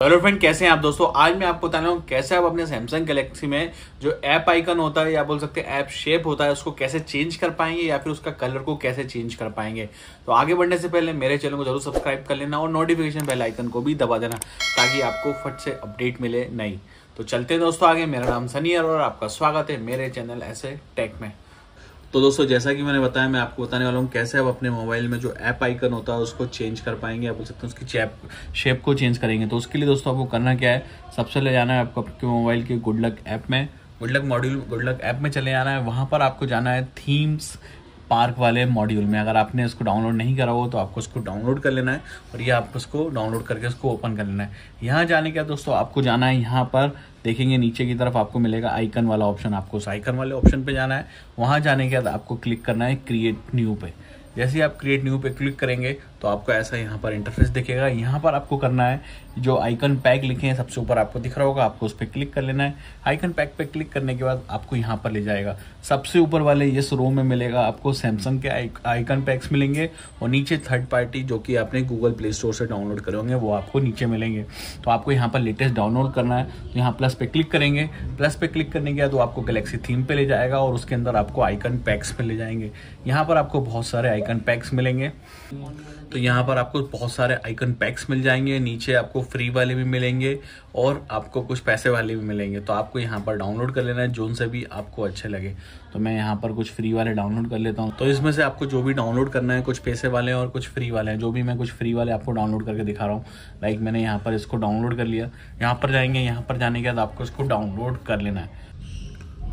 Hello friend, कैसे हैं आप दोस्तों? आज मैं आपको बता रहा हूँ कैसे आप अपने सैमसंग गैलेक्सी में जो ऐप आइकन होता है, या बोल सकते हैं ऐप शेप होता है, उसको कैसे चेंज कर पाएँगे, या फिर उसका कलर को कैसे चेंज कर पाएँगे। तो आगे बढ़ने से पहले मेरे चैनल को ज़रूर सब्सक्राइब कर लेना और नोटिफिकेशन बेल आइकन को भी दबा देना, ताकि आपको फट से अपडेट मिले नहीं तो चलते दोस्तों आगे। मेरा नाम सनी और आपका स्वागत है मेरे चैनल ऐसे टेक में। तो दोस्तों, जैसा कि मैंने बताया, मैं आपको बताने वाला हूँ कैसे आप अपने मोबाइल में जो ऐप आइकन होता है उसको चेंज कर पाएँगे। आप बोल सकते हैं उसकी चैप, शेप को चेंज करेंगे। तो उसके लिए दोस्तों, आपको करना क्या है, सबसे ले जाना है आपको आपके मोबाइल के गुडलक ऐप में। गुडलक मॉड्यूल गुडलक ऐप में चले जाना है। वहाँ पर आपको जाना है थीम्स पार्क वाले मॉड्यूल में। अगर आपने इसको डाउनलोड नहीं करा हो तो आपको इसको डाउनलोड कर लेना है और ये आपको इसको डाउनलोड करके इसको ओपन कर लेना है। यहाँ जाने के, दोस्तों, आपको जाना है यहाँ पर। देखेंगे नीचे की तरफ़ आपको मिलेगा आइकन वाला ऑप्शन। आपको उस आइकन वाले ऑप्शन पर जाना है। वहाँ जाने के बाद आपको क्लिक करना है क्रिएट न्यू पे। जैसे ही आप क्रिएट न्यू पे क्लिक करेंगे तो आपको ऐसा यहाँ पर इंटरफेस दिखेगा। यहाँ पर आपको करना है, जो आइकन पैक लिखे हैं, सबसे ऊपर आपको दिख रहा होगा, आपको उस पर क्लिक कर लेना है। आइकन पैक पे क्लिक करने के बाद आपको यहाँ पर ले जाएगा। सबसे ऊपर वाले इस रो में मिलेगा आपको सैमसंग के आइकन पैक्स मिलेंगे और नीचे थर्ड पार्टी जो कि आपने गूगल प्ले स्टोर से डाउनलोड करे होंगे, वो आपको नीचे मिलेंगे। तो आपको यहाँ पर लेटेस्ट डाउनलोड करना है। तो यहाँ प्लस पे क्लिक करेंगे। प्लस पे क्लिक करने के बाद वो आपको गलेक्सी थीम पे ले जाएगा और उसके अंदर आपको आइकन पैक्स पे ले जाएँगे। यहाँ पर आपको बहुत सारे आइकन पैक्स मिलेंगे। तो यहाँ पर आपको बहुत सारे आइकन पैक्स मिल जाएँगे, नीचे आपको फ्री वाले भी मिलेंगे और आपको कुछ पैसे वाले भी मिलेंगे। तो आपको यहाँ पर डाउनलोड कर लेना है जोन से भी आपको अच्छे लगे। तो मैं यहाँ पर कुछ फ्री वाले डाउनलोड कर लेता हूँ। तो इसमें से आपको जो भी डाउनलोड करना है, कुछ पैसे वाले और कुछ फ्री वाले हैं। जो भी मैं कुछ फ्री वाले आपको डाउनलोड करके दिखा रहा हूँ। लाइक मैंने यहाँ पर इसको डाउनलोड कर लिया। यहाँ पर जाएँगे, यहाँ पर जाने के बाद आपको इसको डाउनलोड कर लेना है।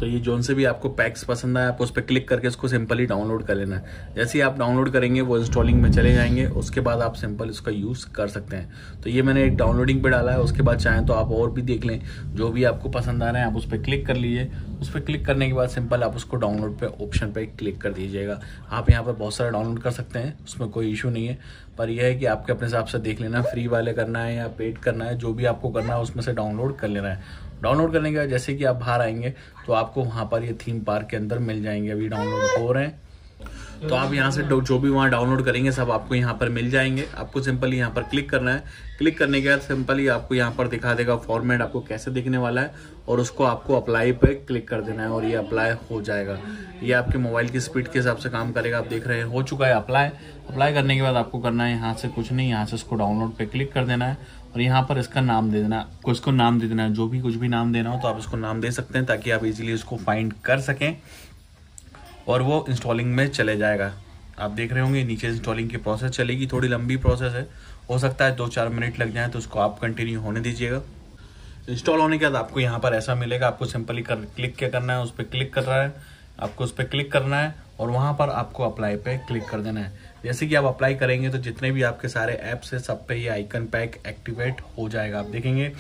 तो ये जोन से भी आपको पैक्स पसंद आए आप उस पर क्लिक करके उसको सिंपली डाउनलोड कर लेना है। जैसे ही आप डाउनलोड करेंगे, वो इंस्टॉलिंग में चले जाएँगे, उसके बाद आप सिंपल इसका यूज़ कर सकते हैं। तो ये मैंने एक डाउनलोडिंग पे डाला है, उसके बाद चाहें तो आप और भी देख लें, जो भी आपको पसंद आ रहे हैं, आप उस पर क्लिक कर लीजिए। उस पर क्लिक करने के बाद सिंपल आप उसको डाउनलोड पे ऑप्शन पे क्लिक कर दीजिएगा। आप यहाँ पर बहुत सारा डाउनलोड कर सकते हैं, उसमें कोई इशू नहीं है। पर यह है कि आपके अपने हिसाब से देख लेना फ्री वाले करना है या पेड करना है, जो भी आपको करना है, उसमें से डाउनलोड कर लेना है। डाउनलोड करने बाद जैसे कि आप बाहर आएँगे तो आपको वहाँ पर ये थीम पार्क के अंदर मिल जाएँगे। अभी डाउनलोड हो रहे हैं। तो आप यहाँ से जो भी वहाँ डाउनलोड करेंगे, सब आपको यहाँ पर मिल जाएँगे। आपको सिंपली यहाँ पर क्लिक करना है। क्लिक करने के बाद सिंपली आपको यहाँ पर दिखा देगा फॉर्मेट आपको कैसे दिखने वाला है और उसको आपको अप्लाई पे क्लिक कर देना है और ये अप्लाई हो जाएगा। ये आपके मोबाइल की स्पीड के हिसाब से काम करेगा। आप देख रहे हैं, हो चुका है अप्लाई अप्लाई करने के बाद आपको करना है यहाँ से कुछ नहीं, यहाँ से उसको डाउनलोड पे क्लिक कर देना है और यहाँ पर इसका नाम दे देना आपको इसको नाम दे देना है, जो भी कुछ भी नाम देना हो तो आप इसको नाम दे सकते हैं ताकि आप इजीली उसको फाइंड कर सकें। और वो इंस्टॉलिंग में चले जाएगा। आप देख रहे होंगे, नीचे इंस्टॉलिंग की प्रोसेस चलेगी, थोड़ी लंबी प्रोसेस है। हो सकता है दो चार मिनट लग जाए तो उसको आप कंटिन्यू होने दीजिएगा। इंस्टॉल होने के बाद आपको यहाँ पर ऐसा मिलेगा, आपको सिंपली कर क्लिक क्या करना है, उस पर क्लिक कर रहा है। आपको उस पर क्लिक करना है और वहाँ पर आपको अप्लाई पे क्लिक कर देना है। जैसे कि आप अप्लाई करेंगे तो जितने भी आपके सारे ऐप्स है, सब पे ये आइकन पैक एक्टिवेट हो जाएगा। आप देखेंगे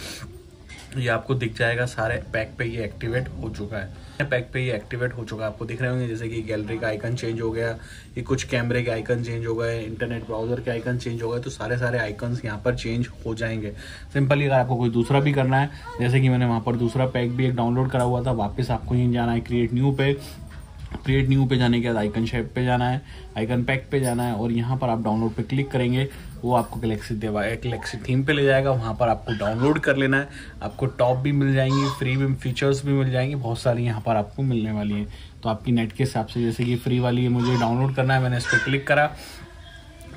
ये आपको दिख जाएगा सारे पैक पे ये एक्टिवेट हो चुका है। पैक पे ये एक्टिवेट हो चुका है। आपको दिख रहे होंगे जैसे कि गैलरी का आइकन चेंज हो गया, ये कुछ कैमरे के आइकन चेंज हो गए इंटरनेट ब्राउज़र के आइकन चेंज हो गए तो सारे सारे आइकन्स यहाँ पर चेंज हो जाएँगे। सिंपली अगर आपको कोई दूसरा भी करना है। जैसे कि मैंने वहाँ पर दूसरा पैक भी एक डाउनलोड करा हुआ था, वापस आपको यहीं जाना है क्रिएट न्यू पे। क्रिएट न्यू पे जाने के बाद आइकन शेप पे जाना है आइकन पैक पे जाना है और यहाँ पर आप डाउनलोड पे क्लिक करेंगे। वो आपको गलेक्सी देवा गलेक्सी थीम पे ले जाएगा, वहाँ पर आपको डाउनलोड कर लेना है। आपको टॉप भी मिल जाएँगी फ्री भी फीचर्स भी मिल जाएँगे, बहुत सारी यहाँ पर आपको मिलने वाली है। तो आपकी नेट के हिसाब से जैसे कि फ्री वाली है मुझे डाउनलोड करना है, मैंने इस पर क्लिक करा।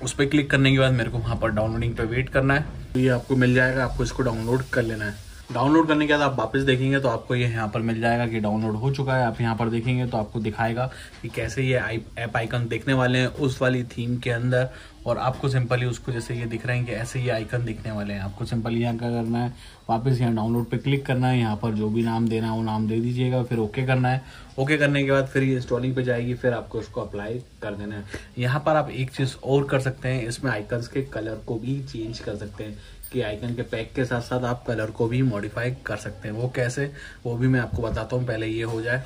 उस पर क्लिक करने के बाद मेरे को वहाँ पर डाउनलोडिंग पर वेट करना है। तो ये आपको मिल जाएगा, आपको इसको डाउनलोड कर लेना है। डाउनलोड करने के बाद आप वापस देखेंगे तो आपको ये यहाँ पर मिल जाएगा कि डाउनलोड हो चुका है। आप यहाँ पर देखेंगे तो आपको दिखाएगा कि कैसे ये ऐप आइकन देखने वाले हैं उस वाली थीम के अंदर और आपको सिंपली उसको जैसे ये दिख रहे हैं कि ऐसे ये आइकन दिखने वाले हैं। आपको सिंपली यहाँ क्या करना है, वापस यहाँ डाउनलोड पे क्लिक करना है। यहाँ पर जो भी नाम देना है वो नाम दे दीजिएगा, फिर ओके करना है। ओके करने के बाद फिर ये इंस्टॉलिंग पे जाएगी, फिर आपको उसको अप्लाई कर देना है। यहाँ पर आप एक चीज़ और कर सकते हैं, इसमें आइकन्स के कलर को भी चेंज कर सकते हैं। कि आइकन के पैक के साथ साथ आप कलर को भी मॉडिफाई कर सकते हैं। वो कैसे, वो भी मैं आपको बताता हूँ, पहले ये हो जाए।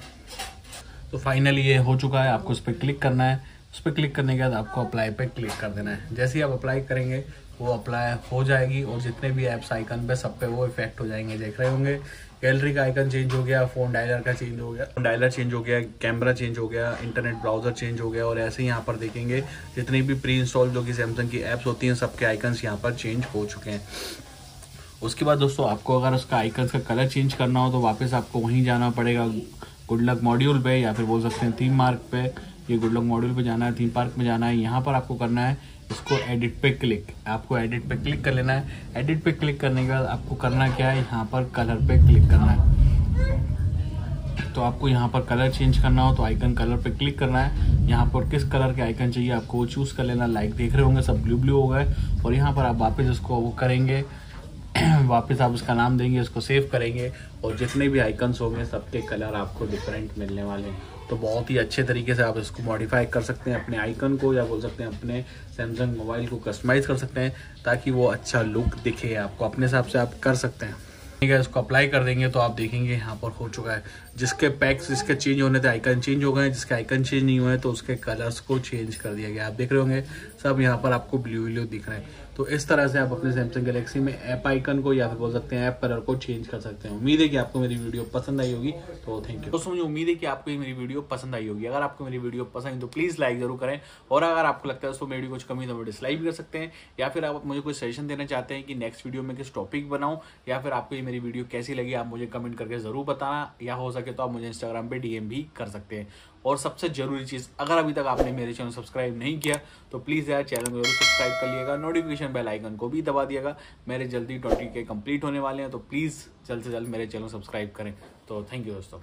तो फाइनली ये हो चुका है, आपको उस पर क्लिक करना है। उस पर क्लिक करने के बाद आपको अप्लाई पे क्लिक कर देना है। जैसे ही आप अप्लाई करेंगे वो अप्लाई हो जाएगी और जितने भी ऐप्स आइकन पे सब पे वो इफ़ेक्ट हो जाएँगे, देख रहे होंगे। गैलरी का आइकन चेंज हो गया फ़ोन डायलर का चेंज हो गया फ़ोन डायलर चेंज हो गया कैमरा चेंज हो गया इंटरनेट ब्राउज़र चेंज हो गया और ऐसे ही यहाँ पर देखेंगे, जितनी भी प्री इंस्टॉल जो कि सैमसंग की एप्स होती हैं, सबके आइकन्स यहाँ पर चेंज हो चुके हैं। उसके बाद दोस्तों, आपको अगर उसका आइकन का कलर चेंज करना हो तो वापस आपको वहीं जाना पड़ेगा गुड लक मॉड्यूल पे या फिर बोल सकते हैं थीम मार्क पे। ये गुड लक मॉड्यूल पे जाना है थीम पार्क में जाना है, यहाँ पर आपको करना है, इसको एडिट पे क्लिक आपको एडिट पे क्लिक कर लेना है। एडिट पे क्लिक करने के बाद आपको करना क्या है, यहाँ पर कलर पे क्लिक करना है। तो आपको यहाँ पर कलर चेंज करना हो तो आइकन कलर पे क्लिक करना है। यहाँ पर किस कलर के आइकन चाहिए, आपको वो चूज़ कर लेना। लाइक देख रहे होंगे, सब ब्लू ब्लू हो गए। और यहाँ पर आप वापस उसको वो करेंगे। वापस आप उसका नाम देंगे, उसको सेव करेंगे और जितने भी आइकन्स होंगे, सबके कलर आपको डिफरेंट मिलने वाले हैं। तो बहुत ही अच्छे तरीके से आप इसको मॉडिफाई कर सकते हैं अपने आइकन को या बोल सकते हैं अपने सैमसंग मोबाइल को कस्टमाइज कर सकते हैं ताकि वो अच्छा लुक दिखे, आपको अपने हिसाब से आप कर सकते हैं। ठीक है, इसको अप्लाई कर देंगे तो आप देखेंगे यहाँ पर हो चुका है। जिसके पैक्स जिसके चेंज होने थे आइकन चेंज हो गए जिसके आइकन चेंज नहीं हुए तो उसके कलर्स को चेंज कर दिया गया। आप देख रहे होंगे, सब यहाँ पर आपको ब्लू ब्लू दिख रहे हैं। तो इस तरह से आप अपने सैमसंग गैलेक्सी में ऐप आइकन को या फिर बोल सकते हैं ऐप कलर को चेंज कर सकते हैं। उम्मीद है कि आपको मेरी वीडियो पसंद आई होगी तो थैंक यू दोस्तों, मुझे उम्मीद है कि आपको मेरी वीडियो पसंद आई होगी। अगर आपको मेरी वीडियो पसंद तो प्लीज़ लाइक ज़रूर करें। और अगर आपको लगता है दोस्तों, मेरी कुछ कमी तो डिसलाइक भी कर सकते हैं। या फिर आप मुझे कोई सजेशन देना चाहते हैं कि नेक्स्ट वीडियो में किस टॉपिक बनाऊँ, या फिर आपको ये मेरी वीडियो कैसी लगी, आप मुझे कमेंट करके ज़रूर बताना। या हो सके तो आप मुझे इंस्टाग्राम पे डीएम भी कर सकते हैं। और सबसे ज़रूरी चीज़, अगर अभी तक आपने मेरे चैनल सब्सक्राइब नहीं किया तो प्लीज़ यार चैनल को ज़रूर सब्सक्राइब कर लिएगा नोटिफिकेशन बेल आइकन को भी दबा दिएगा। मेरे जल्दी ट्वेंटी के कंप्लीट होने वाले हैं तो प्लीज़ जल्द से जल्द मेरे चैनल सब्सक्राइब करें। तो थैंक यू दोस्तों।